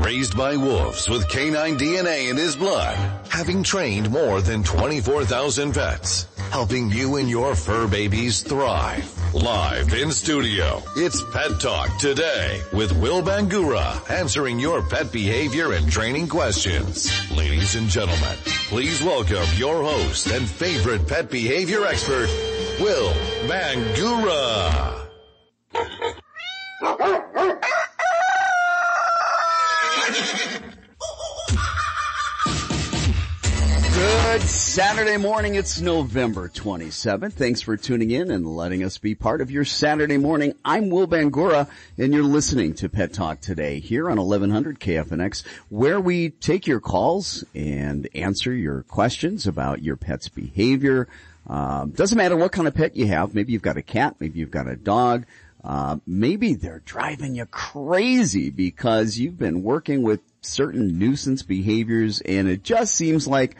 Raised by wolves with canine DNA in his blood, having trained more than 24,000 vets, helping you and your fur babies thrive. Live in studio, it's Pet Talk today with Will Bangura answering your pet behavior and training questions. Ladies and gentlemen, please welcome your host and favorite pet behavior expert, Will Bangura. Saturday morning. It's November 27th. Thanks for tuning in and letting us be part of your Saturday morning. I'm Will Bangura and you're listening to Pet Talk today here on 1100 KFNX where we take your calls and answer your questions about your pet's behavior. Um, doesn't matter what kind of pet you have. Maybe you've got a cat. Maybe you've got a dog. Uh, maybe they're driving you crazy because you've been working with certain nuisance behaviors and it just seems like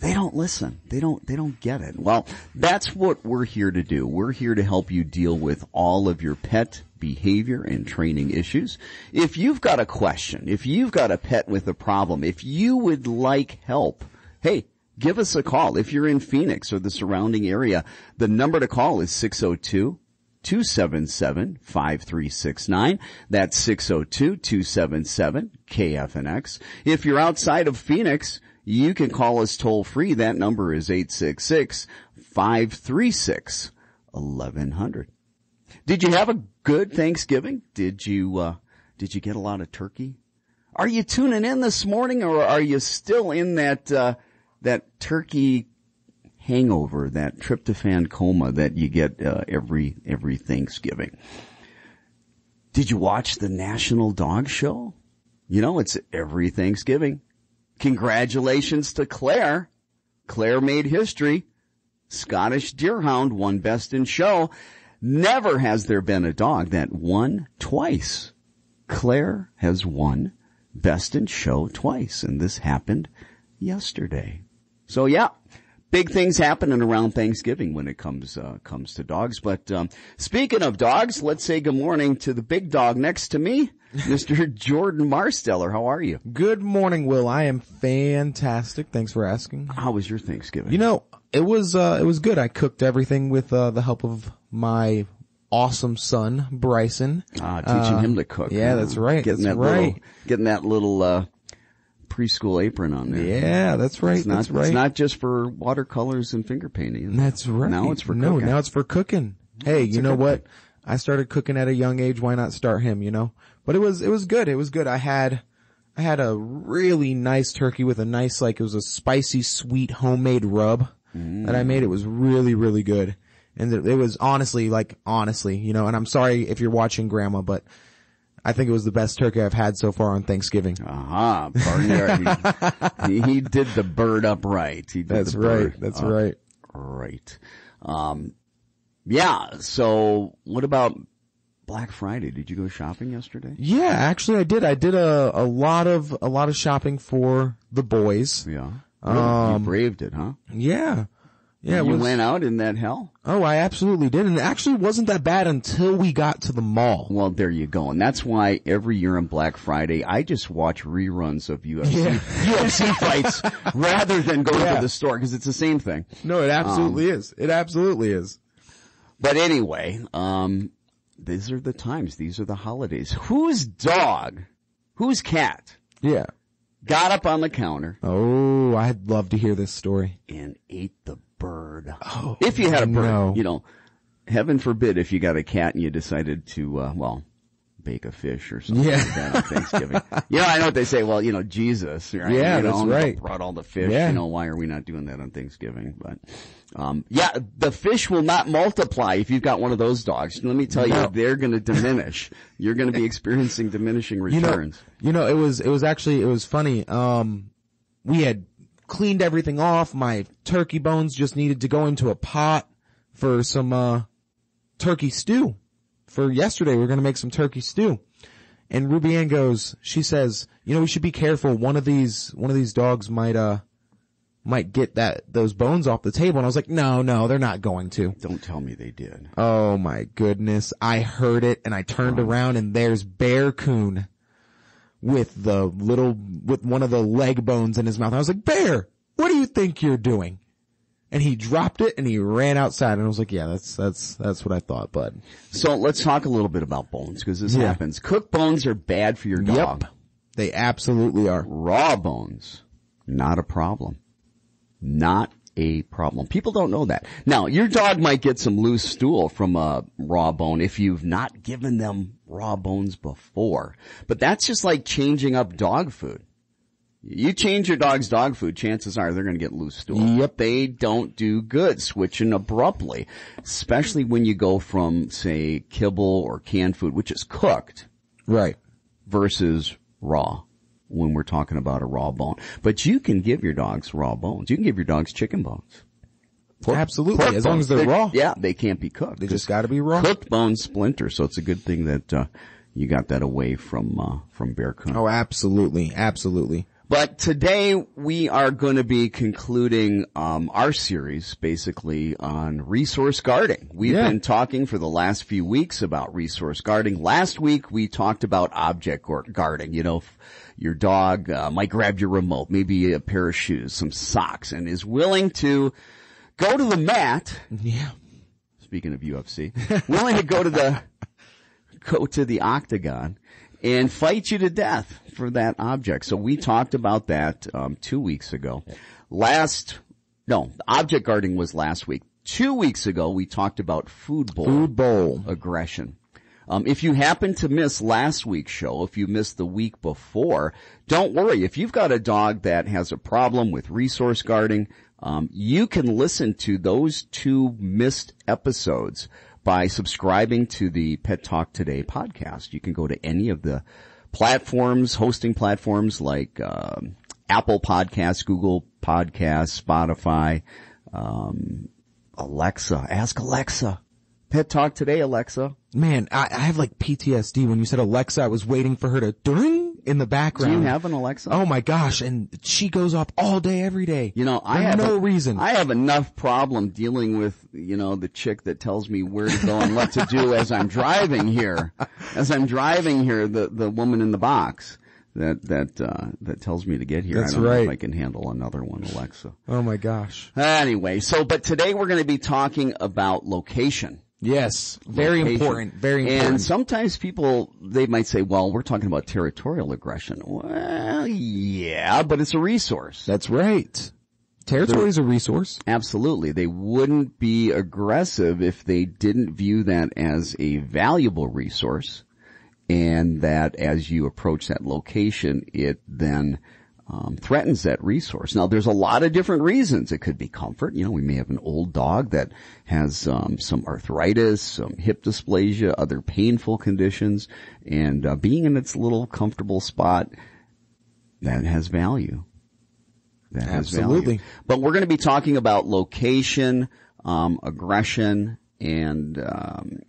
they don't listen. They don't, they don't get it. Well, that's what we're here to do. We're here to help you deal with all of your pet behavior and training issues. If you've got a question, if you've got a pet with a problem, if you would like help, hey, give us a call. If you're in Phoenix or the surrounding area, the number to call is 602 277-5369. That's 602-277-KFNX. If you're outside of Phoenix, you can call us toll free. That number is 866-536-1100. Did you have a good Thanksgiving? Did you, uh, did you get a lot of turkey? Are you tuning in this morning or are you still in that, uh, that turkey hangover, that tryptophan coma that you get uh, every every Thanksgiving. Did you watch the National Dog Show? You know, it's every Thanksgiving. Congratulations to Claire. Claire made history. Scottish Deerhound won Best in Show. Never has there been a dog that won twice. Claire has won Best in Show twice, and this happened yesterday. So yeah, big things happening around Thanksgiving when it comes uh, comes to dogs. But um, speaking of dogs, let's say good morning to the big dog next to me, Mr. Jordan Marsteller. How are you? Good morning, Will. I am fantastic. Thanks for asking. How was your Thanksgiving? You know, it was uh, it was good. I cooked everything with uh, the help of my awesome son Bryson. Ah, teaching Uh, him to cook. yeah, that's right. Getting That's that little, getting that little uh, preschool apron on there. Yeah, that's right. It's not, that's right. it's not just for watercolors and finger painting. That's right. Now it's for no. cooking. Now it's for cooking. Hey, it's you know what? I started cooking at a young age. Why not start him? You know. But it was it was good. It was good. I had I had a really nice turkey with a nice like it was a spicy sweet homemade rub that I made. It was really really good. And it was honestly like honestly, you know. And I'm sorry if you're watching, Grandma, but I think it was the best turkey I've had so far on Thanksgiving. Aha, Barnyard. he, he did the bird upright. He did That's the right. bird That's right. Right. Um, yeah. So what about Black Friday? Did you go shopping yesterday? Yeah, actually I did. I did a, a lot of, a lot of shopping for the boys. Yeah. Really? Um, you braved it, huh? Yeah. Yeah, you was, went out in that hell? oh, I absolutely did. And it actually wasn't that bad until we got to the mall. Well, there you go. And that's why every year on Black Friday, I just watch reruns of UFC, Yeah. UFC fights rather than go Yeah. to the store because it's the same thing. No, it absolutely is. It absolutely is. But anyway, um, these are the times. These are the holidays. Whose dog, whose cat Yeah. got up on the counter Oh, I'd love to hear this story. and ate the bird? Oh, if you had a bird, no. you know, heaven forbid if you got a cat and you decided to, uh, well, bake a fish or something Yeah. like that on Thanksgiving. you know, I know what they say. Well, you know, Jesus, right? Yeah, you know, that's right. Brought all the fish. Yeah. You know, why are we not doing that on Thanksgiving? But, um, yeah, the fish will not multiply if you've got one of those dogs. Let me tell you, No. they're going to diminish. You're going to be experiencing diminishing You know, returns. you know, it was, it was actually, it was funny. Um, we had cleaned everything off. My turkey bones just needed to go into a pot for some, uh, turkey stew. For yesterday, we are gonna make some turkey stew. And Ruby Ann goes, she says, you know, we should be careful. One of these, one of these dogs might, uh, might get that, those bones off the table. And I was like, no, no, they're not going to. Don't tell me they did. Oh my goodness. I heard it and I turned around and there's Bear Coon with the little, with one of the leg bones in his mouth. I was like, bear, what do you think you're doing? And he dropped it and he ran outside and I was like, yeah, that's, that's, that's what I thought, bud. So let's talk a little bit about bones because this Yeah. happens. Cooked bones are bad for your dog. Yep. They absolutely are. Raw bones, not a problem. Not a problem. People don't know that. Now, your dog might get some loose stool from a raw bone if you've not given them raw bones before. But that's just like changing up dog food. You change your dog's dog food, chances are they're going to get loose stool. Yep. They don't do good switching abruptly, especially when you go from, say, kibble or canned food, which is cooked, Right. versus raw when we're talking about a raw bone. But you can give your dogs raw bones. You can give your dogs chicken bones. Pork- Absolutely. pork As long as they're raw. Yeah, they can't be cooked. They just gotta be raw. Cooked bones splinter, so it's a good thing that, uh, you got that away from, uh, from Bear Coon. Oh, absolutely. Absolutely. But today we are going to be concluding um, our series basically on resource guarding. We've Yeah. been talking for the last few weeks about resource guarding. Last week we talked about object guarding. You know, if your dog uh, might grab your remote, maybe a pair of shoes, some socks, and is willing to go to the mat. Yeah. Speaking of UFC, willing to go to the go to the octagon and fight you to death for that object. So we talked about that um, two weeks ago. Last, no, object guarding was last week. Two weeks ago, we talked about food bowl Food bowl. aggression. Um, if you happen to miss last week's show, if you missed the week before, don't worry. If you've got a dog that has a problem with resource guarding, um, you can listen to those two missed episodes by subscribing to the Pet Talk Today podcast. You can go to any of the platforms, hosting platforms like um, Apple Podcasts, Google Podcasts, Spotify, um, Alexa. Ask Alexa. Pet Talk Today, Alexa. Man, I, I have like PTSD. When you said Alexa, I was waiting for her to ding in the background. Do you have an Alexa? Oh my gosh, and she goes off all day, every day. You know, I have no a- reason. I have enough problem dealing with, you know, the chick that tells me where to go and what to do as I'm driving here. As I'm driving here, the, the woman in the box that, that, uh, that tells me to get here. That's I don't know if right. I can handle another one, Alexa. oh my gosh. Anyway, so, but today we're going to be talking about location. Yes, very Location. important. Very important. And sometimes people, they might say, well, we're talking about territorial aggression. Well, yeah, but it's a resource. That's right. Territory is a resource. Absolutely. They wouldn't be aggressive if they didn't view that as a valuable resource and that as you approach that location, it then um, threatens that resource. Now, there's a lot of different reasons. It could be comfort. You know, we may have an old dog that has um, some arthritis, some hip dysplasia, other painful conditions, and uh, being in its little comfortable spot that has value. That has value. Absolutely. But we're going to be talking about location, um, aggression, and um,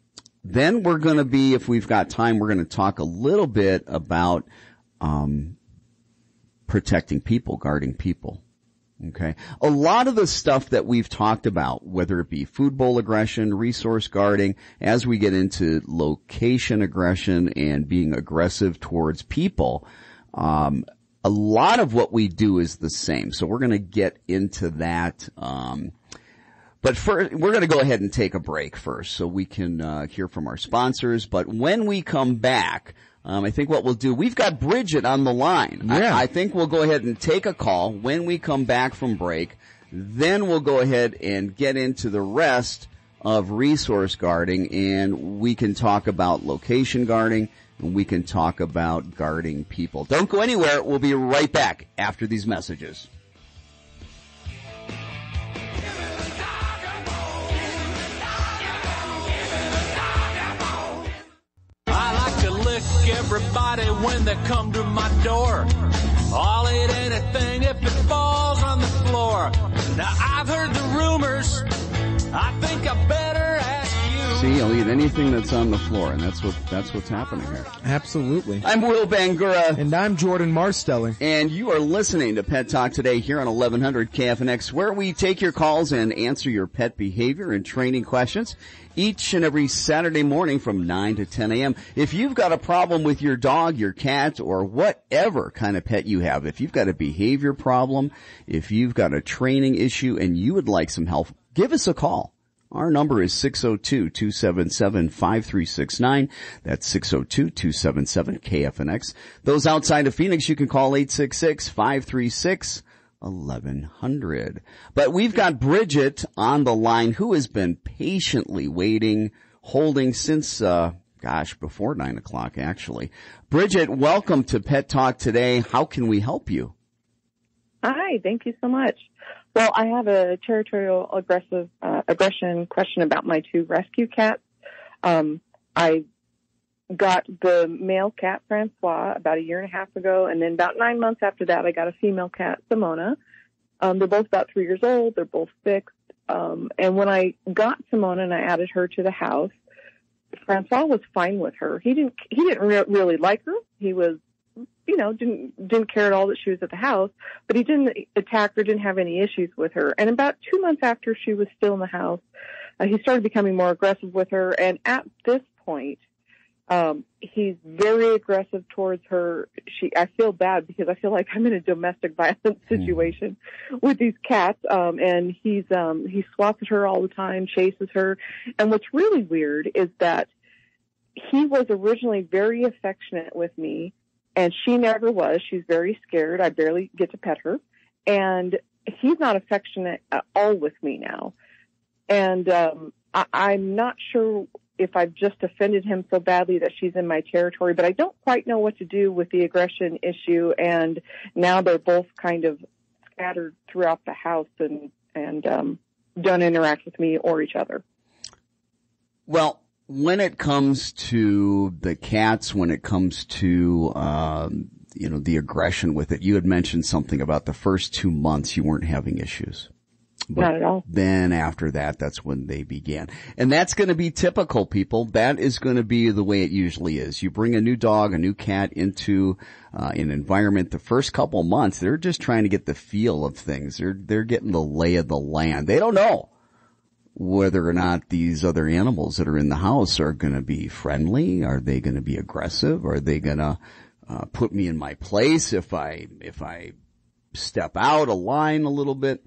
then we're going to be, if we've got time, we're going to talk a little bit about um, protecting people, guarding people. Okay. A lot of the stuff that we've talked about, whether it be food bowl aggression, resource guarding, as we get into location aggression and being aggressive towards people, um, a lot of what we do is the same. So we're going to get into that. Um, but first, we're going to go ahead and take a break first so we can uh, hear from our sponsors. But when we come back, um, I think what we'll do, we've got Bridget on the line. Yeah. I, I think we'll go ahead and take a call when we come back from break. Then we'll go ahead and get into the rest of resource guarding and we can talk about location guarding and we can talk about guarding people. Don't go anywhere. We'll be right back after these messages. Everybody when they come to my door. I'll eat anything if it falls on the floor. Now I've heard the rumors. I think I better ask you. See, he'll eat anything that's on the floor, and that's what that's what's happening here. Absolutely. I'm Will Bangura. And I'm Jordan Marsteller. And you are listening to Pet Talk today here on 1100 KFNX, where we take your calls and answer your pet behavior and training questions each and every Saturday morning from 9 to 10 a.m. If you've got a problem with your dog, your cat, or whatever kind of pet you have, if you've got a behavior problem, if you've got a training issue and you would like some help, give us a call. Our number is 602-277-5369. That's 602-277-KFNX. Those outside of Phoenix, you can call 866-536 1100. But we've got Bridget on the line who has been patiently waiting, holding since, uh, gosh, before nine o'clock actually. Bridget, welcome to Pet Talk today. How can we help you? Hi, thank you so much. Well, I have a territorial aggressive uh, aggression question about my two rescue cats. Um, I got the male cat Francois about a year and a half ago, and then about nine months after that, I got a female cat Simona. Um, they're both about three years old. They're both fixed. Um, and when I got Simona and I added her to the house, Francois was fine with her. He didn't he didn't re- really like her. He was you know didn't didn't care at all that she was at the house, but he didn't attack her. Didn't have any issues with her. And about two months after she was still in the house, uh, he started becoming more aggressive with her. And at this point, um, he's very aggressive towards her. She, I feel bad because I feel like I'm in a domestic violence situation mm. with these cats. Um, and he's, um, he swats at her all the time, chases her. And what's really weird is that he was originally very affectionate with me and she never was. She's very scared. I barely get to pet her and he's not affectionate at all with me now. And, um, I, I'm not sure if I've just offended him so badly that she's in my territory, but I don't quite know what to do with the aggression issue. And now they're both kind of scattered throughout the house and, and, um, don't interact with me or each other. Well, when it comes to the cats, when it comes to, um, you know, the aggression with it, you had mentioned something about the first two months you weren't having issues. But Not at all. Then after that, that's when they began. And that's going to be typical, people. That is going to be the way it usually is. You bring a new dog, a new cat into uh, an environment. The first couple months, they're just trying to get the feel of things. They're they're getting the lay of the land. They don't know whether or not these other animals that are in the house are going to be friendly. Are they going to be aggressive? Are they going to uh, put me in my place if I if I step out a line a little bit?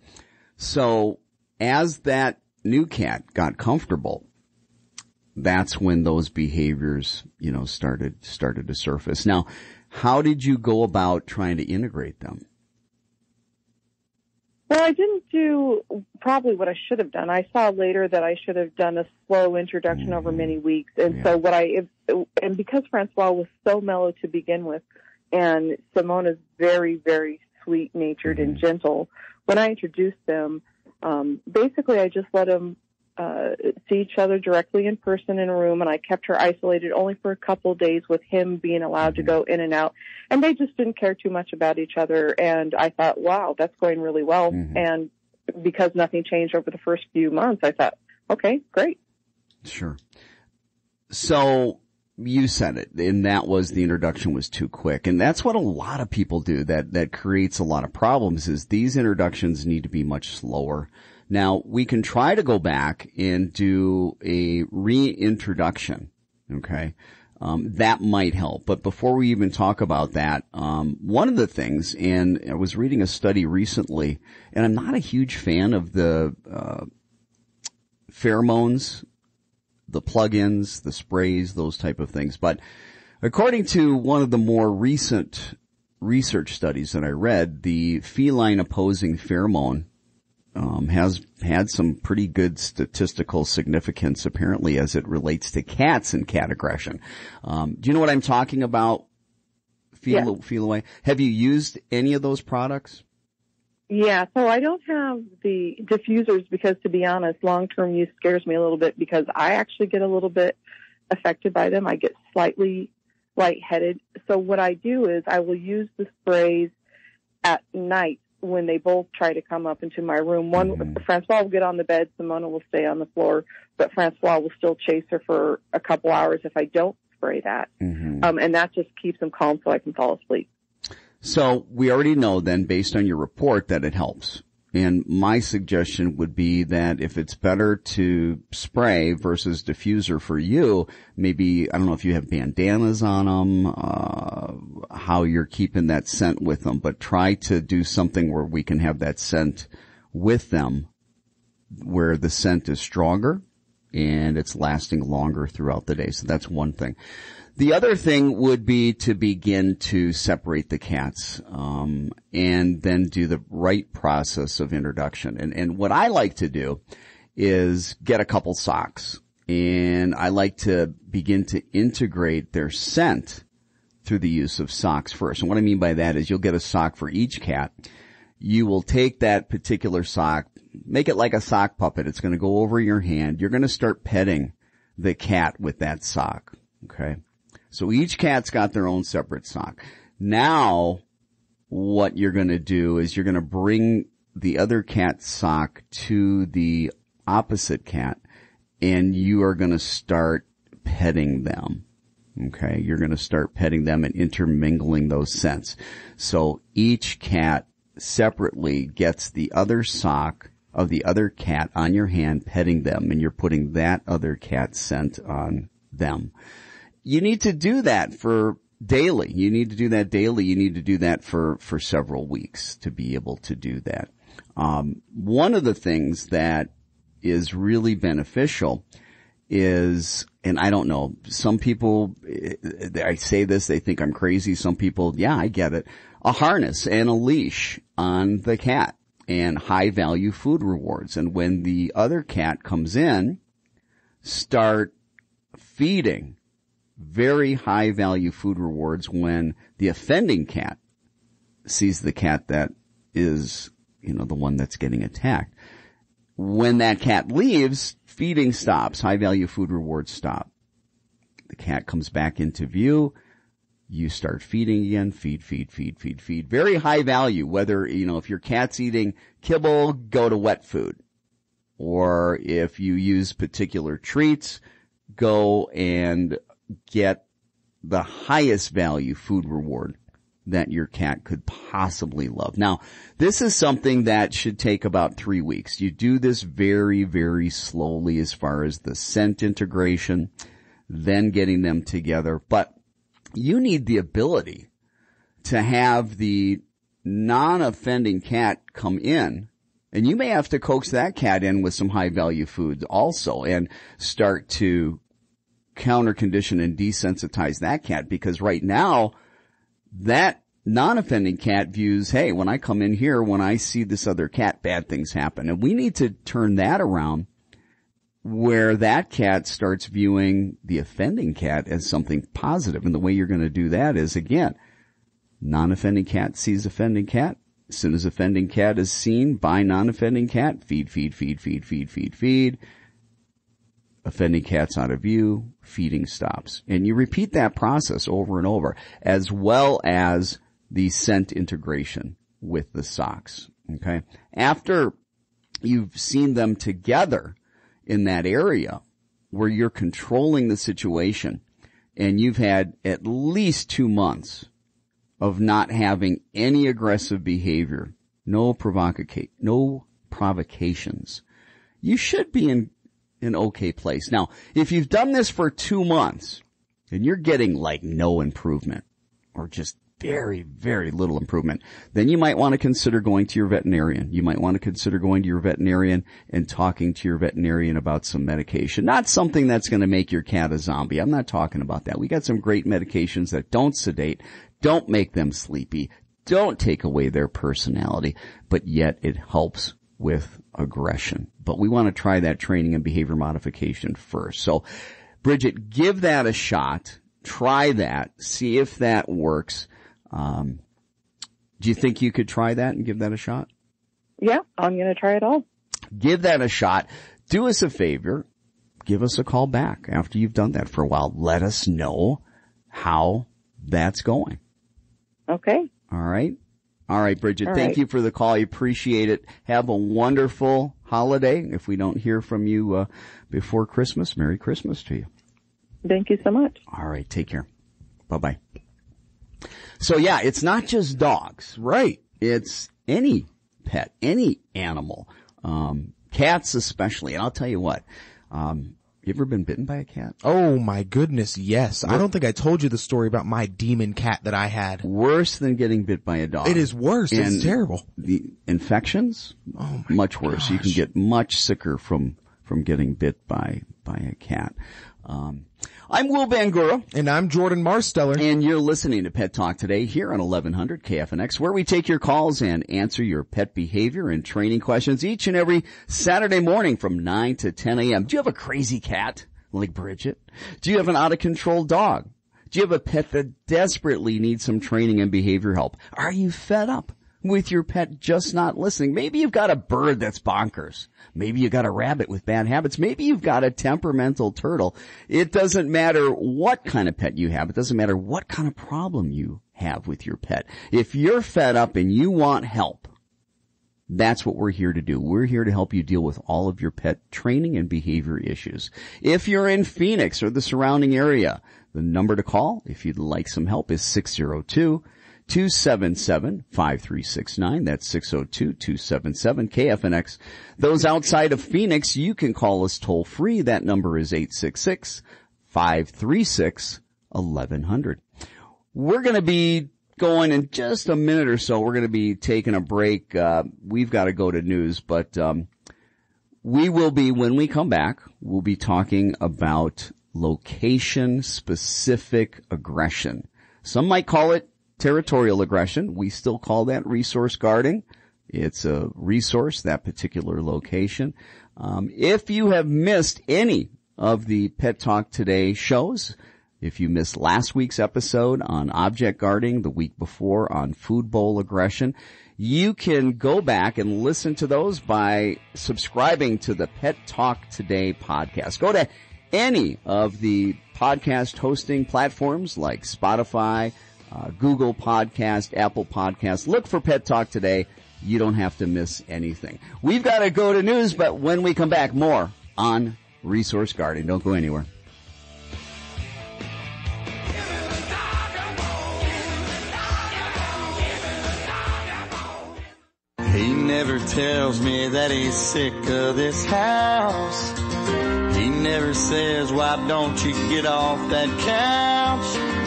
So as that new cat got comfortable, that's when those behaviors, you know, started, started to surface. Now, how did you go about trying to integrate them? Well, I didn't do probably what I should have done. I saw later that I should have done a slow introduction mm-hmm. over many weeks. And yeah. so what I, if, and because Francois was so mellow to begin with, and Simone is very, very sweet natured mm-hmm. and gentle, when I introduced them, um, basically I just let them uh, see each other directly in person in a room, and I kept her isolated only for a couple of days with him being allowed to go in and out. And they just didn't care too much about each other. And I thought, wow, that's going really well. Mm-hmm. And because nothing changed over the first few months, I thought, okay, great. Sure. So you said it, and that was the introduction was too quick. And that's what a lot of people do that, that creates a lot of problems is these introductions need to be much slower. Now we can try to go back and do a reintroduction. Okay. Um, that might help. But before we even talk about that, um, one of the things, and I was reading a study recently, and I'm not a huge fan of the uh, pheromones the plugins, the sprays, those type of things. But according to one of the more recent research studies that I read, the feline appeasing pheromone um, has had some pretty good statistical significance apparently as it relates to cats and cat aggression. Um, do you know what I'm talking about? Feel, yeah. Feliway. Have you used any of those products? Yeah, so I don't have the diffusers because to be honest, long-term use scares me a little bit because I actually get a little bit affected by them. I get slightly lightheaded. So what I do is I will use the sprays at night when they both try to come up into my room. One, Francois will get on the bed, Simona will stay on the floor, but Francois will still chase her for a couple hours if I don't spray that. Um, and that just keeps him calm so I can fall asleep. So we already know then based on your report that it helps. And my suggestion would be that if it's better to spray versus diffuser for you, maybe, I don't know if you have bandanas on them, uh, how you're keeping that scent with them, but try to do something where we can have that scent with them where the scent is stronger and it's lasting longer throughout the day. So that's one thing. The other thing would be to begin to separate the cats, um, and then do the right process of introduction. And, and what I like to do is get a couple socks and I like to begin to integrate their scent through the use of socks first. And what I mean by that is you'll get a sock for each cat. You will take that particular sock, make it like a sock puppet. It's going to go over your hand. You're going to start petting the cat with that sock. Okay. So each cat's got their own separate sock. Now, what you're going to do is you're going to bring the other cat's sock to the opposite cat and you are going to start petting them. Okay. You're going to start petting them and intermingling those scents. So each cat separately gets the other sock of the other cat on your hand petting them and you're putting that other cat's scent on them you need to do that for daily. You need to do that daily. You need to do that for, for several weeks to be able to do that. Um, one of the things that is really beneficial is, and I don't know, some people, I say this, they think I'm crazy. Some people, yeah, I get it. A harness and a leash on the cat and high value food rewards. And when the other cat comes in, start feeding very high value food rewards when the offending cat sees the cat that is, you know, the one that's getting attacked. When that cat leaves, feeding stops, high value food rewards stop. The cat comes back into view. You start feeding again, feed, feed, feed, feed, feed. Very high value, whether, you know, if your cat's eating kibble, go to wet food. Or if you use particular treats, go and get the highest value food reward that your cat could possibly love. Now, this is something that should take about three weeks. You do this very, very slowly as far as the scent integration, then getting them together. But you need the ability to have the non-offending cat come in and you may have to coax that cat in with some high value foods also and start to counter condition and desensitize that cat because right now that non-offending cat views, hey, when I come in here, when I see this other cat, bad things happen. And we need to turn that around where that cat starts viewing the offending cat as something positive. And the way you're going to do that is again, non-offending cat sees offending cat. As soon as offending cat is seen by non-offending cat, feed, feed, feed, feed, feed, feed, feed offending cats out of view, feeding stops. And you repeat that process over and over, as well as the scent integration with the socks. Okay. After you've seen them together in that area where you're controlling the situation and you've had at least two months of not having any aggressive behavior, no provoca- no provocations, you should be in an okay place. Now, if you've done this for two months and you're getting like no improvement or just very, very little improvement, then you might want to consider going to your veterinarian. You might want to consider going to your veterinarian and talking to your veterinarian about some medication. Not something that's going to make your cat a zombie. I'm not talking about that. We got some great medications that don't sedate, don't make them sleepy, don't take away their personality, but yet it helps with aggression. But we want to try that training and behavior modification first. So Bridget, give that a shot. Try that. See if that works. Um, do you think you could try that and give that a shot? Yeah, I'm going to try it all. Give that a shot. Do us a favor. Give us a call back after you've done that for a while. Let us know how that's going. Okay. All right. All right, Bridget, All thank right. you for the call. I appreciate it. Have a wonderful holiday. If we don't hear from you uh, before Christmas, Merry Christmas to you. Thank you so much. All right, take care. Bye bye. So yeah, it's not just dogs. Right. It's any pet, any animal, um, cats especially. And I'll tell you what, um, you ever been bitten by a cat? Oh my goodness, yes. I don't think I told you the story about my demon cat that I had. Worse than getting bit by a dog. It is worse. And it's terrible. The infections, Oh my much worse. You can get much sicker from from getting bit by by a cat. Um, I'm Will Bangura. And I'm Jordan Marsteller. And you're listening to Pet Talk today here on 1100 KFNX, where we take your calls and answer your pet behavior and training questions each and every Saturday morning from 9 to 10 a.m. Do you have a crazy cat like Bridget? Do you have an out of control dog? Do you have a pet that desperately needs some training and behavior help? Are you fed up with your pet just not listening? Maybe you've got a bird that's bonkers. Maybe you've got a rabbit with bad habits. Maybe you've got a temperamental turtle. It doesn't matter what kind of pet you have. It doesn't matter what kind of problem you have with your pet. If you're fed up and you want help, that's what we're here to do. We're here to help you deal with all of your pet training and behavior issues. If you're in Phoenix or the surrounding area, the number to call if you'd like some help is 602 277-5369. That's 602-277-KFNX. Those outside of Phoenix, you can call us toll free. That number is 866-536-1100. We're going to be going in just a minute or so. We're going to be taking a break. Uh, we've got to go to news, but, um, we will be, when we come back, we'll be talking about location specific aggression. Some might call it territorial aggression. We still call that resource guarding. It's a resource, that particular location. Um, if you have missed any of the Pet Talk Today shows, if you missed last week's episode on object guarding, the week before on food bowl aggression, you can go back and listen to those by subscribing to the Pet Talk Today podcast. Go to any of the podcast hosting platforms like Spotify, uh, Google Podcast, Apple Podcast. Look for Pet Talk Today. You don't have to miss anything. We've got to go to news, but when we come back, more on resource guarding. Don't go anywhere. He never tells me that he's sick of this house. He never says, why don't you get off that couch?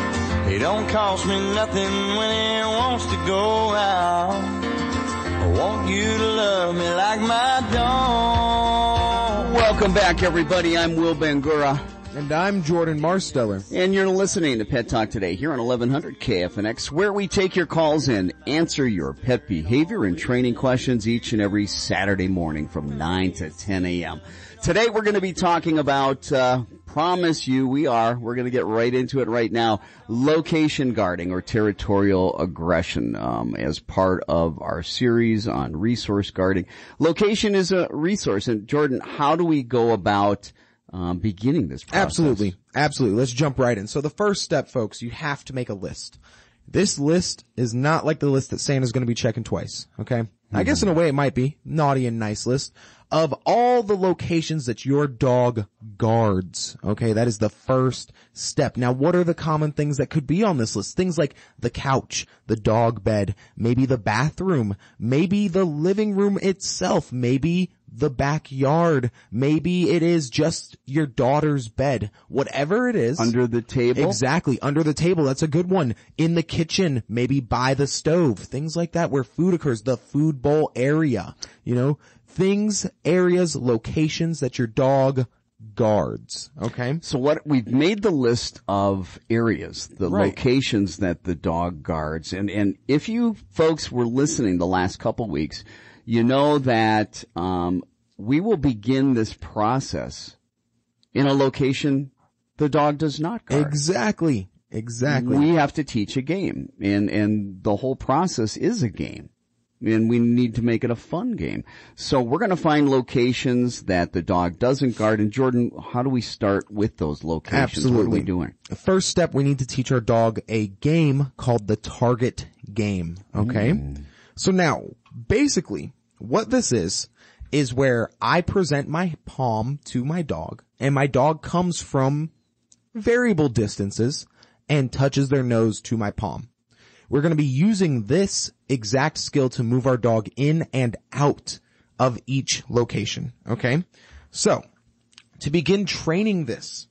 He don't cost me nothing when he wants to go out. I want you to love me like my dog. Welcome back, everybody. I'm Will Bangura, And I'm Jordan Marsteller. and you're listening to Pet Talk today here on 1100 KFNX, where we take your calls and answer your pet behavior and training questions each and every Saturday morning from 9 to 10 a.m. Today we're going to be talking about, uh, promise you we are, we're going to get right into it right now, location guarding or territorial aggression, um, as part of our series on resource guarding. Location is a resource, and Jordan, how do we go about um, beginning this process? Absolutely. Absolutely. Let's jump right in. So the first step, folks, you have to make a list. This list is not like the list that Santa's going to be checking twice. Okay. I guess in a way it might be naughty and nice list of all the locations that your dog guards. Okay. That is the first step. Now, what are the common things that could be on this list? Things like the couch, the dog bed, maybe the bathroom, maybe the living room itself, maybe the backyard. Maybe it is just your daughter's bed. Whatever it is. Under the table? Exactly. Under the table. That's a good one. In the kitchen. Maybe by the stove. Things like that where food occurs. The food bowl area. You know, things, areas, locations that your dog guards. Okay. So what we've made the list of areas, the Right. locations that the dog guards, and and if you folks were listening the last couple weeks, you know that um, we will begin this process in a location the dog does not guard. Exactly. Exactly. We have to teach a game, and and the whole process is a game. And we need to make it a fun game. So we're going to find locations that the dog doesn't guard. And Jordan, how do we start with those locations? What are Absolutely. we doing? The first step, we need to teach our dog a game called the target game. Okay. Hmm. So now, basically, what this is, is where I present my palm to my dog and my dog comes from variable distances and touches their nose to my palm. We're going to be using this exact skill to move our dog in and out of each location. Okay. So to begin training this,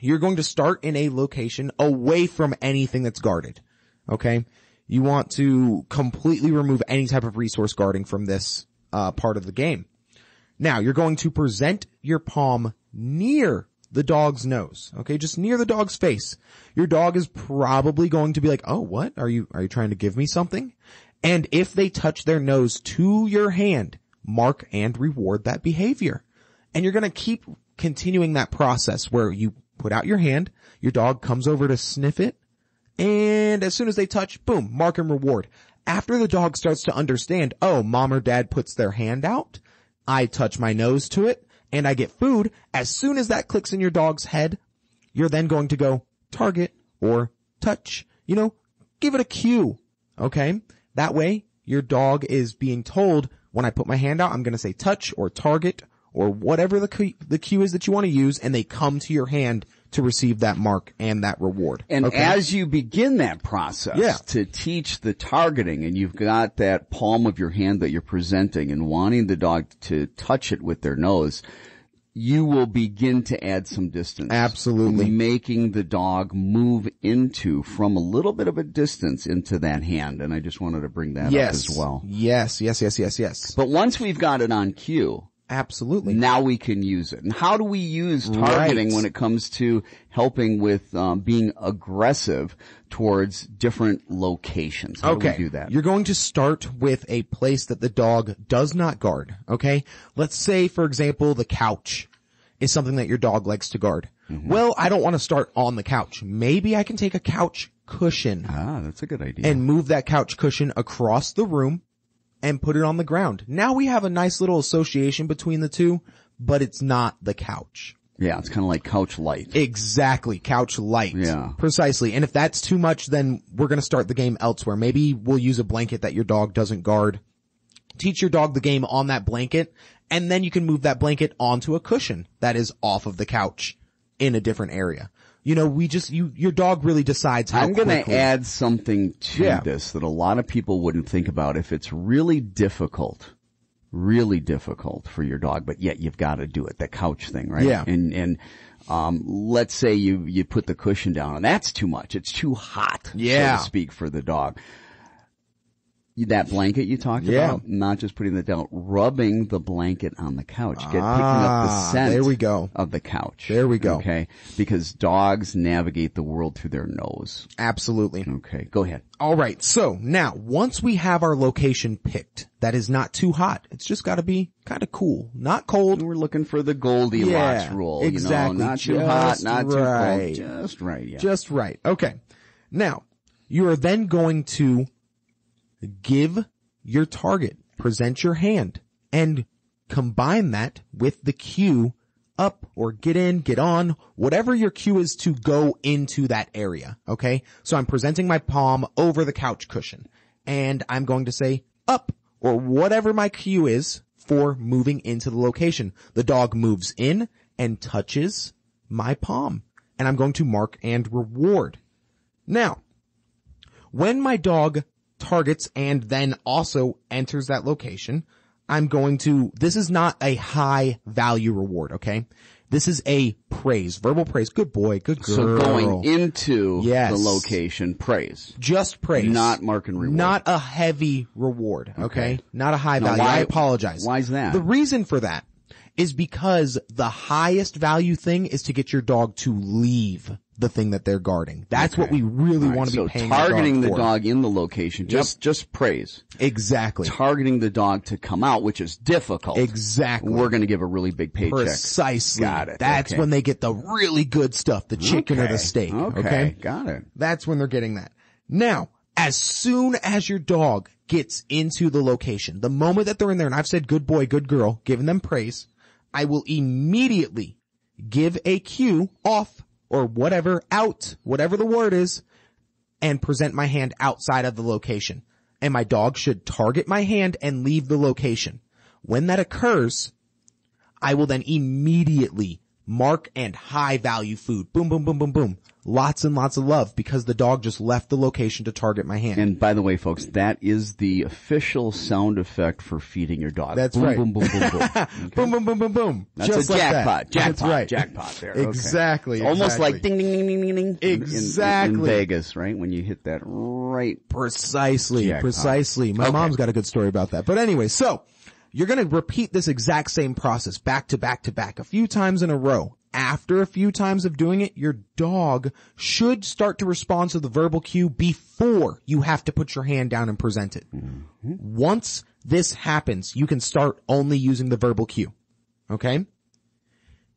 you're going to start in a location away from anything that's guarded. Okay. You want to completely remove any type of resource guarding from this uh, part of the game. Now you're going to present your palm near the dog's nose. Okay. Just near the dog's face. Your dog is probably going to be like, Oh, what are you, are you trying to give me something? And if they touch their nose to your hand, mark and reward that behavior. And you're going to keep continuing that process where you put out your hand, your dog comes over to sniff it, and as soon as they touch, boom, mark and reward. After the dog starts to understand, oh, mom or dad puts their hand out, I touch my nose to it, and I get food, as soon as that clicks in your dog's head, you're then going to go target or touch. You know, give it a cue. Okay? That way, your dog is being told, when I put my hand out, I'm gonna say touch or target or whatever the cue, the cue is that you want to use, and they come to your hand to receive that mark and that reward. And Okay? as you begin that process Yeah. to teach the targeting and you've got that palm of your hand that you're presenting and wanting the dog to touch it with their nose, you will begin to add some distance. Absolutely. Making the dog move into from a little bit of a distance into that hand. And I just wanted to bring that yes, up as well. Yes, yes, yes, yes, yes. But once we've got it on cue, Absolutely. now we can use it. And how do we use targeting Right. when it comes to helping with um, being aggressive towards different locations? How okay. do we do that? You're going to start with a place that the dog does not guard. Okay. Let's say, for example, the couch is something that your dog likes to guard. Mm-hmm. Well, I don't want to start on the couch. Maybe I can take a couch cushion ah, that's a good idea. and move that couch cushion across the room and put it on the ground. Now we have a nice little association between the two, but it's not the couch. yeah, it's kind of like couch light. Exactly. Couch light. Yeah. Precisely. And if that's too much, then we're going to start the game elsewhere. Maybe we'll use a blanket that your dog doesn't guard. Teach your dog the game on that blanket, and then you can move that blanket onto a cushion that is off of the couch in a different area. You know, we just, you, your dog really decides how I'm going to quickly- add something to Yeah. this that a lot of people wouldn't think about. If it's really difficult, really difficult for your dog, but yet you've got to do it. The couch thing, right? Yeah. And and um, let's say you you put the cushion down, and that's too much. It's too hot, Yeah. so to speak, for the dog. That blanket you talked Yeah. about, not just putting it down, rubbing the blanket on the couch, get picking up the Ah, scent. there we go. Of the couch. There we go. Okay, because dogs navigate the world through their nose. Absolutely. Okay, go ahead. All right. So now, once we have our location picked, that is not too hot. It's just got to be kind of cool, not cold. We're looking for the Goldilocks Yeah, rule. exactly. You know, not too hot, not right. too cold. Just right. Yeah. Just right. Okay. Now, you are then going to give your target, present your hand, and combine that with the cue up or get in, get on, whatever your cue is to go into that area. Okay. So I'm presenting my palm over the couch cushion and I'm going to say up or whatever my cue is for moving into the location. The dog moves in and touches my palm and I'm going to mark and reward. Now, when my dog targets and then also enters that location, I'm going to, this is not a high value reward, okay? This is a praise, verbal praise. Good boy, good girl. so going into Yes. the location, praise. just praise. Not mark and reward. Not a heavy reward, okay? Okay. Not a high Now, value. why- I apologize. why is that? The reason for that is because the highest value thing is to get your dog to leave the thing that they're guarding. That's what we really All right, want to so be paying targeting the the dog, dog in the location, just just praise. Exactly. Targeting the dog to come out, which is difficult. Exactly. We're going to give a really big paycheck. Precisely. Got it. That's Okay. when they get the really good stuff, the chicken or the steak. Okay. okay? Got it. That's when they're getting that. Now, as soon as your dog gets into the location, the moment that they're in there and I've said good boy, good girl, giving them praise, I will immediately give a cue off or whatever out, whatever the word is, and present my hand outside of the location. And my dog should target my hand and leave the location. When that occurs, I will then immediately mark and high value food. Boom, boom, boom, boom, boom. Lots and lots of love because the dog just left the location to target my hand. And by the way, folks, that is the official sound effect for feeding your dog. That's boom, right. Boom, boom, boom, boom. boom, boom, boom, boom, boom. That's Just a like jackpot. that. Jackpot. That's right. Jackpot there. Okay. Exactly. Almost exactly. like ding, ding, ding, ding, ding, ding. in- in- In, Exactly. Vegas, right? When you hit that right. Precisely, Jackpot. precisely. My Okay. mom's got a good story about that. But anyway, so you're going to repeat this exact same process back to back to back a few times in a row. After a few times of doing it, your dog should start to respond to the verbal cue before you have to put your hand down and present it. Mm-hmm. Once this happens, you can start only using the verbal cue. Okay?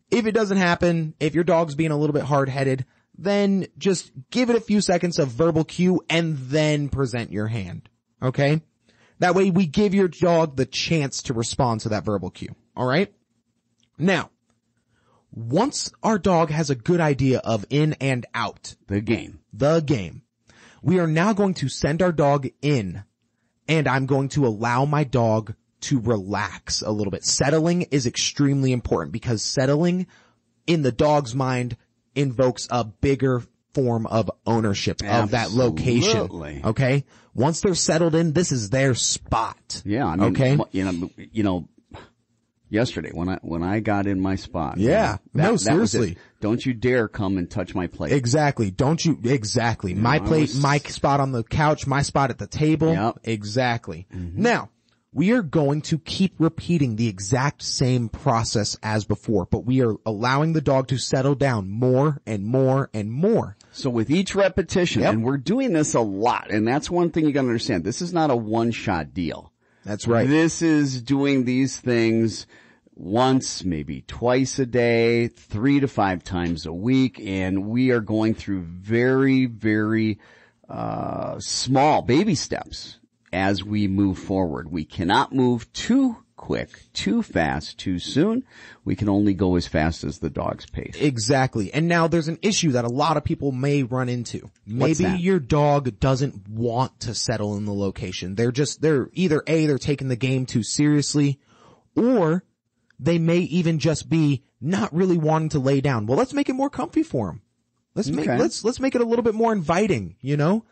If it doesn't happen, if your dog's being a little bit hard-headed, then just give it a few seconds of verbal cue and then present your hand. Okay? That way we give your dog the chance to respond to that verbal cue. Alright? Now, once our dog has a good idea of in and out, The game. the game, we are now going to send our dog in and I'm going to allow my dog to relax a little bit. Settling is extremely important because settling in the dog's mind invokes a bigger form of ownership of that location. Okay. Once they're settled in, this is their spot. Yeah, I mean, Okay. you know, you know, yesterday when I when I got in my spot. Yeah. know, No, it. seriously. Don't you dare come and touch my plate. Exactly. Don't you, exactly. my plate, was- my spot on the couch, my spot at the table. Yep. Mm-hmm. Exactly. Now, we are going to keep repeating the exact same process as before, but we are allowing the dog to settle down more and more and more. So with each repetition, Yep. and we're doing this a lot, and that's one thing you gotta understand. This is not a one-shot deal. That's right. This is doing these things once, maybe twice a day, three to five times a week, and we are going through very, very, uh, small baby steps as we move forward. We cannot move too quick, too fast, too soon. We can only go as fast as the dog's pace. Exactly. And now there's an issue that a lot of people may run into. What's Maybe your dog doesn't want to settle in the location. They're just, they're either A, they're taking the game too seriously, or they may even just be not really wanting to lay down. Well, let's make it more comfy for them. Let's make, Okay. let's, let's make it a little bit more inviting, you know?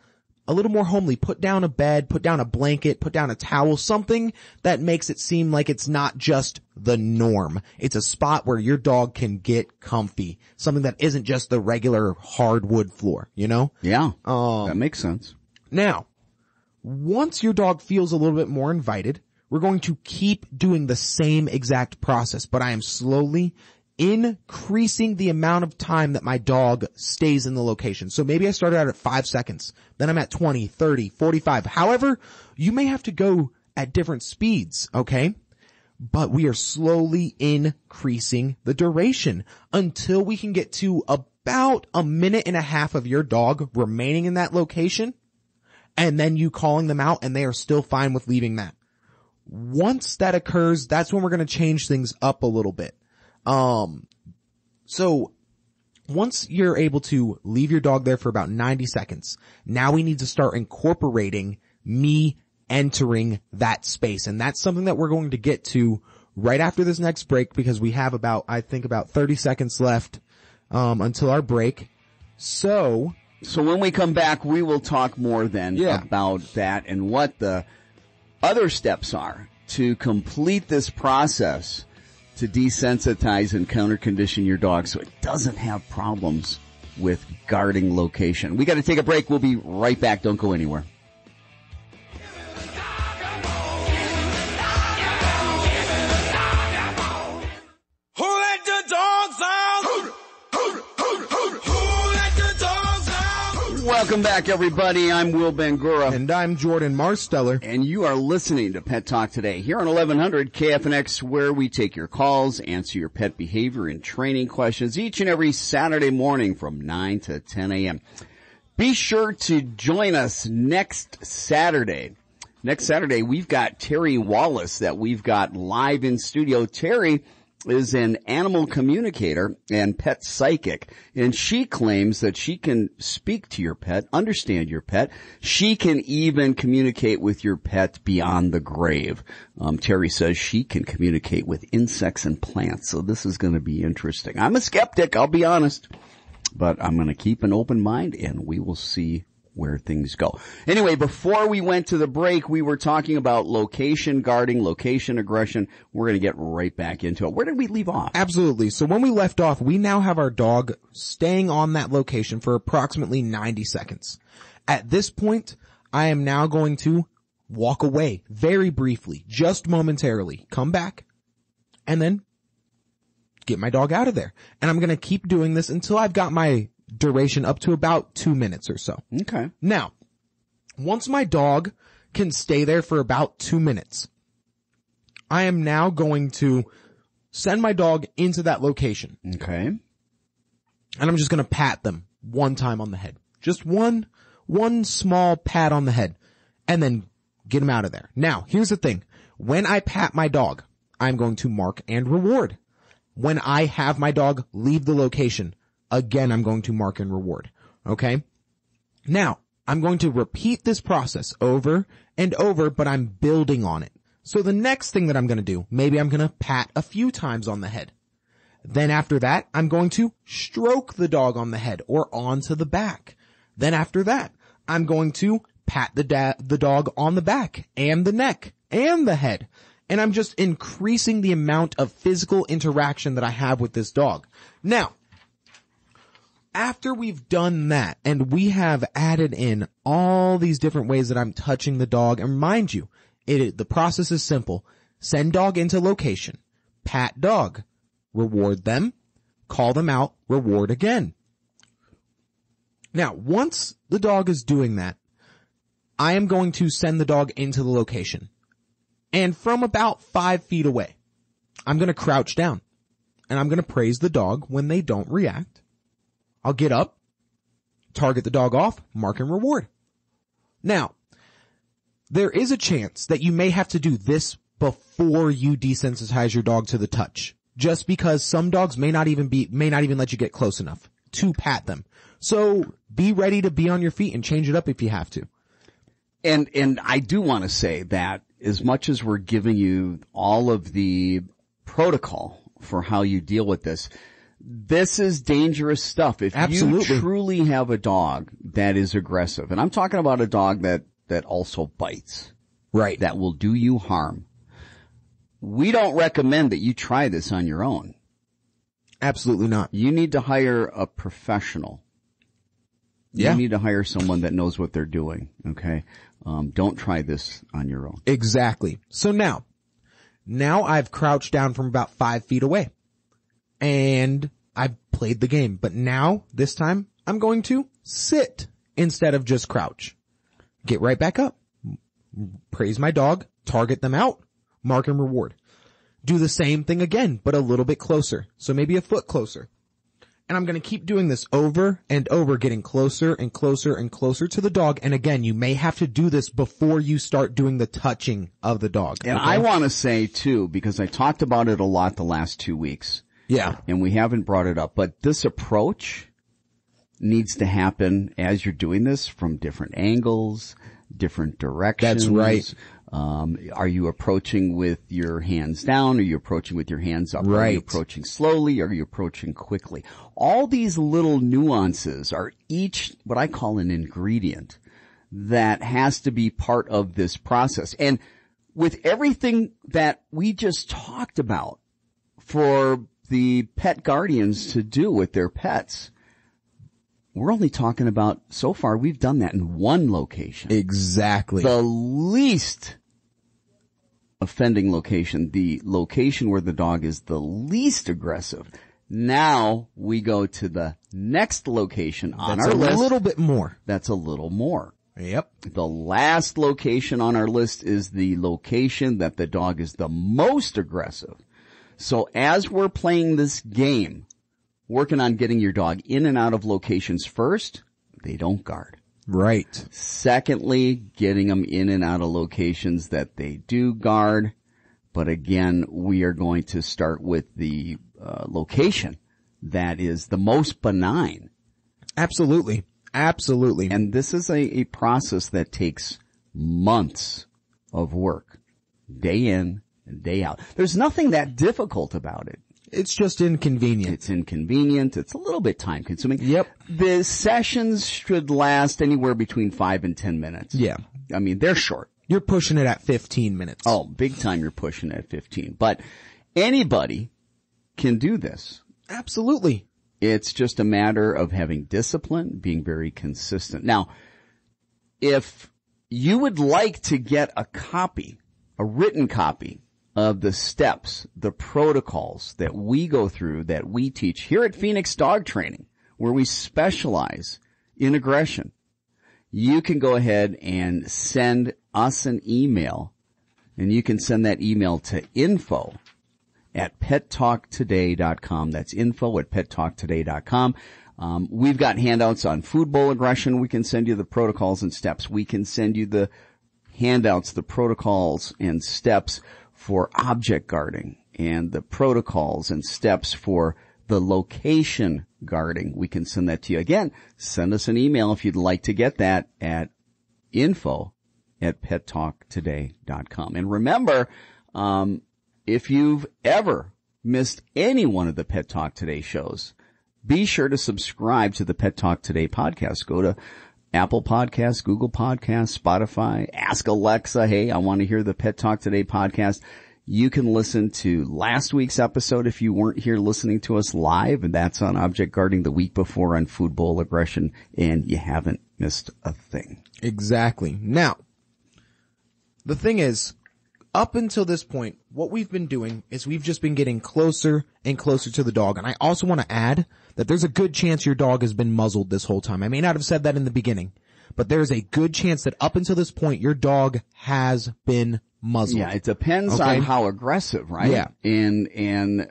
A little more homely. Put down a bed, put down a blanket, put down a towel, something that makes it seem like it's not just the norm. It's a spot where your dog can get comfy. Something that isn't just the regular hardwood floor, you know? Yeah. Um, that makes sense. Now, once your dog feels a little bit more invited, we're going to keep doing the same exact process, but I am slowly increasing the amount of time that my dog stays in the location. So maybe I started out at five seconds, then I'm at 20, 30, 45. However, you may have to go at different speeds, okay? But we are slowly increasing the duration until we can get to about a minute and a half of your dog remaining in that location and then you calling them out and they are still fine with leaving that. Once that occurs, that's when we're going to change things up a little bit. Um, so once you're able to leave your dog there for about 90 seconds, now we need to start incorporating me entering that space. And that's something that we're going to get to right after this next break because we have about, I think about 30 seconds left, um, until our break. So So when we come back, we will talk more then Yeah. about that and what the other steps are to complete this process to desensitize and counter condition your dog so it doesn't have problems with guarding location. We got to take a break. We'll be right back. Don't go anywhere. Welcome back everybody. I'm Will Bangura. and I'm Jordan Marsteller. and you are listening to Pet Talk today here on 1100 KFNX where we take your calls, answer your pet behavior and training questions each and every Saturday morning from 9 to 10 a.m. Be sure to join us next Saturday Next Saturday, we've got Terry Wallace that we've got live in studio. Terry is an animal communicator and pet psychic, and she claims that she can speak to your pet, understand your pet. She can even communicate with your pet beyond the grave. Um, Terry says she can communicate with insects and plants, so this is going to be interesting. I'm a skeptic, I'll be honest, but I'm going to keep an open mind, and we will see where things go. Anyway, before we went to the break, we were talking about location guarding, location aggression. We're going to get right back into it. Where did we leave off? Absolutely. So when we left off, we now have our dog staying on that location for approximately 90 seconds. At this point, I am now going to walk away very briefly, just momentarily, come back, and then get my dog out of there. And I'm going to keep doing this until I've got my duration up to about two minutes or so. Okay. Now, once my dog can stay there for about two minutes, I am now going to send my dog into that location Okay. and I'm just going to pat them one time on the head. Just one, one small pat on the head and then get them out of there. Now, here's the thing. When I pat my dog, I'm going to mark and reward. When I have my dog leave the location, again, I'm going to mark and reward. Okay. Now, I'm going to repeat this process over and over, but I'm building on it. So the next thing that I'm going to do, maybe I'm going to pat a few times on the head. Then after that, I'm going to stroke the dog on the head or onto the back. Then after that, I'm going to pat the da- the dog on the back and the neck and the head. And I'm just increasing the amount of physical interaction that I have with this dog. Now, after we've done that and we have added in all these different ways that I'm touching the dog, and mind you, it, the process is simple. Send dog into location, pat dog, reward them, call them out, reward again. Now, once the dog is doing that, I am going to send the dog into the location. And from about five feet away, I'm going to crouch down and I'm going to praise the dog when they don't react. I'll get up, target the dog off, mark and reward. Now, there is a chance that you may have to do this before you desensitize your dog to the touch. Just because some dogs may not even be, may not even let you get close enough to pat them. So be ready to be on your feet and change it up if you have to. And, and I do want to say that as much as we're giving you all of the protocol for how you deal with this, this is dangerous stuff. If Absolutely. you truly have a dog that is aggressive, and I'm talking about a dog that, that also bites, Right. that will do you harm, we don't recommend that you try this on your own. Absolutely not. You need to hire a professional. Yeah. You need to hire someone that knows what they're doing. Okay. Um, don't try this on your own. Exactly. So now, now I've crouched down from about five feet away and I've played the game, but now this time I'm going to sit instead of just crouch. Get right back up. Praise my dog, target them out, mark and reward. Do the same thing again, but a little bit closer. So maybe a foot closer. And I'm going to keep doing this over and over, getting closer and closer and closer to the dog. And again, you may have to do this before you start doing the touching of the dog. And okay? I want to say too, because I talked about it a lot the last two weeks yeah, and we haven't brought it up, but this approach needs to happen as you're doing this from different angles, different directions. That's right. Um, are you approaching with your hands down? Are you approaching with your hands up? Are you Right. approaching slowly? Are you approaching quickly? All these little nuances are each what I call an ingredient that has to be part of this process. And with everything that we just talked about for the pet guardians to do with their pets, we're only talking about so far we've done that in one location exactly. the least offending location, the location where the dog is the least aggressive. Now we go to the next location on That's our list. a little bit more. that's a little more. Yep. The last location on our list is the location that the dog is the most aggressive. So as we're playing this game, working on getting your dog in and out of locations first, they don't guard. Right. Secondly, getting them in and out of locations that they do guard. But again, we are going to start with the uh, location that is the most benign. Absolutely. Absolutely. And this is a, a process that takes months of work, day in and day out. There's nothing that difficult about it. it's just inconvenient. It's inconvenient. It's a little bit time consuming. Yep. The sessions should last anywhere between five and ten minutes. Yeah. I mean, they're short. You're pushing it at 15 minutes. Oh, big time you're pushing it at 15. But anybody can do this. absolutely. It's just a matter of having discipline, being very consistent. Now, if you would like to get a copy, a written copy of the steps, the protocols that we go through, that we teach here at Phoenix Dog Training, where we specialize in aggression, you can go ahead and send us an email and you can send that email to info at pettalktoday.com. That's info at pettalktoday.com. Um, we've got handouts on food bowl aggression. We can send you the protocols and steps. We can send you the handouts, the protocols and steps for object guarding and the protocols and steps for the location guarding. We can send that to you. Again, send us an email if you'd like to get that at info at pettalktoday.com. And remember, um, if you've ever missed any one of the Pet Talk Today shows, be sure to subscribe to the Pet Talk Today podcast. Go to Apple Podcasts, Google Podcasts, Spotify, ask Alexa, hey, I want to hear the Pet Talk Today podcast. You can listen to last week's episode if you weren't here listening to us live, and that's on object guarding the week before on food bowl aggression, and you haven't missed a thing. Exactly. Now, the thing is, up until this point, what we've been doing is we've just been getting closer and closer to the dog. And I also want to add that there's a good chance your dog has been muzzled this whole time. I may not have said that in the beginning, but there's a good chance that up until this point, your dog has been muzzled. Yeah, it depends Okay. on how aggressive, right? Yeah. And, and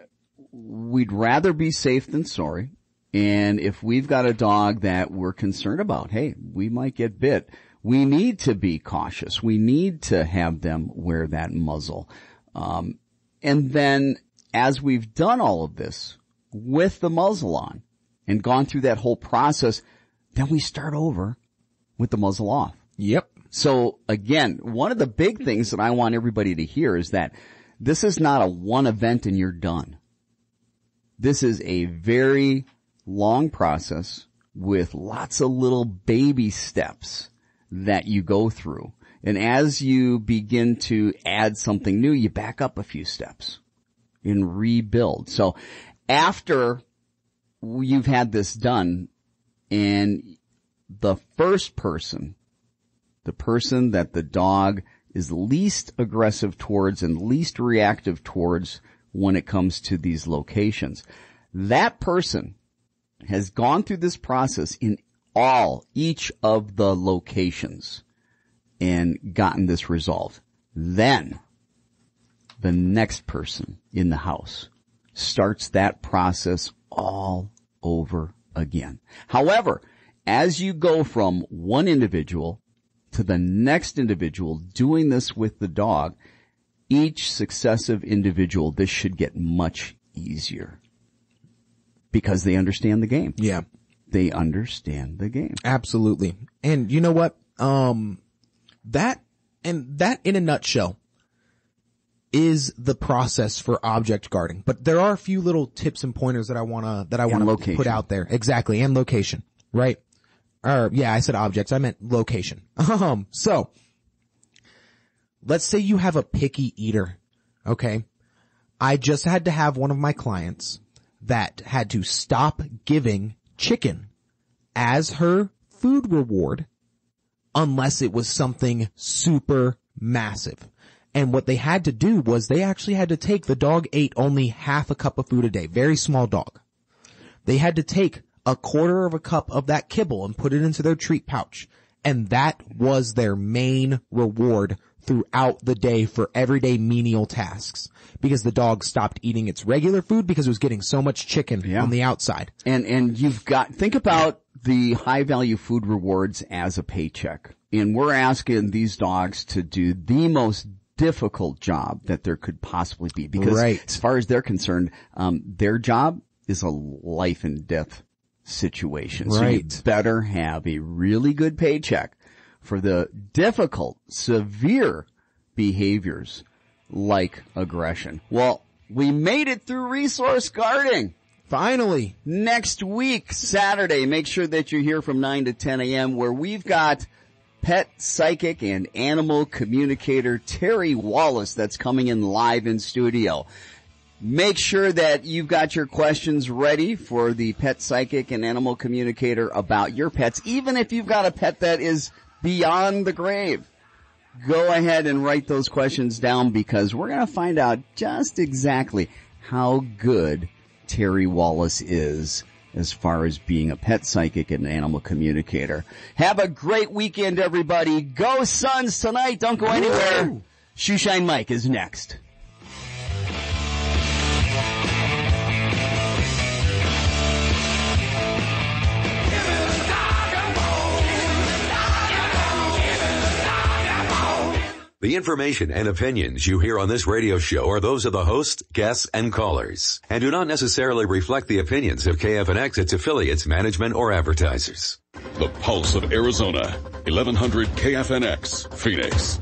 we'd rather be safe than sorry. And if we've got a dog that we're concerned about, hey, we might get bit. We need to be cautious. We need to have them wear that muzzle. Um, and then as we've done all of this with the muzzle on and gone through that whole process, then we start over with the muzzle off. Yep. So again, one of the big things that I want everybody to hear is that this is not a one event and you're done. This is a very long process with lots of little baby steps that you go through. And as you begin to add something new, you back up a few steps and rebuild. So after you've had this done and the first person the person that the dog is least aggressive towards and least reactive towards when it comes to these locations. That person has gone through this process in all, each of the locations and gotten this resolved. Then the next person in the house starts that process all over again. However, as you go from one individual to the next individual doing this with the dog, each successive individual, this should get much easier because they understand the game. Yeah. They understand the game. Absolutely. And you know what? Um, that, and that in a nutshell is the process for object guarding. But there are a few little tips and pointers that I wanna, that I wanna location. put out there. Exactly. And location. Right? Or, yeah, I said objects. I meant location. Um, so, let's say you have a picky eater. Okay. I just had to have one of my clients that had to stop giving chicken as her food reward unless it was something super massive. And what they had to do was they actually had to take, the dog ate only half a cup of food a day, very small dog. They had to take a quarter of a cup of that kibble and put it into their treat pouch. And that was their main reward throughout the day for everyday menial tasks. Because the dog stopped eating its regular food because it was getting so much chicken Yeah. on the outside. And, and you've got, think about the high value food rewards as a paycheck. And we're asking these dogs to do the most difficult job that there could possibly be because Right. as far as they're concerned, um, their job is a life and death situation. So you better have a really good paycheck for the difficult, severe behaviors like aggression. Well, we made it through resource guarding. Finally. Next week, Saturday, make sure that you're here from 9 to 10 a.m. where we've got pet psychic and animal communicator Terry Wallace that's coming in live in studio. Make sure that you've got your questions ready for the pet psychic and animal communicator about your pets, even if you've got a pet that is beyond the grave. Go ahead and write those questions down because we're going to find out just exactly how good Terry Wallace is as far as being a pet psychic and animal communicator. Have a great weekend, everybody. Go Suns tonight. Don't go anywhere. Shoeshine Mike is next. The information and opinions you hear on this radio show are those of the host, guests, and callers, and do not necessarily reflect the opinions of KFNX, its affiliates, management, or advertisers. The Pulse of Arizona, 1100 KFNX, Phoenix.